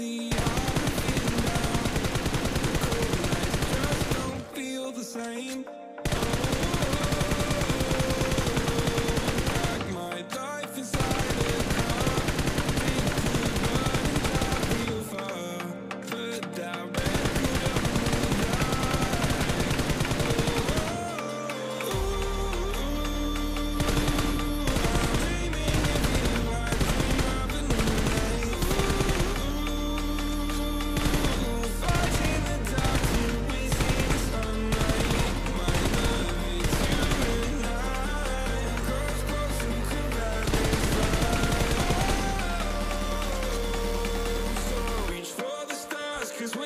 the Blue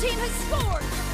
team has scored!